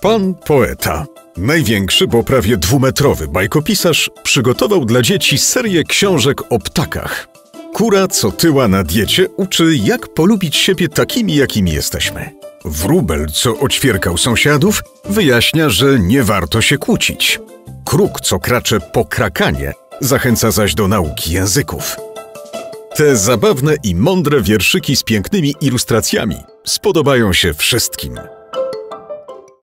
Pan poeta, największy, bo prawie dwumetrowy bajkopisarz, przygotował dla dzieci serię książek o ptakach. Kura, co tyła na diecie, uczy, jak polubić siebie takimi, jakimi jesteśmy. Wróbel, co oćwierkał sąsiadów, wyjaśnia, że nie warto się kłócić. Kruk, co kracze po krakanie, zachęca zaś do nauki języków. Te zabawne i mądre wierszyki z pięknymi ilustracjami spodobają się wszystkim.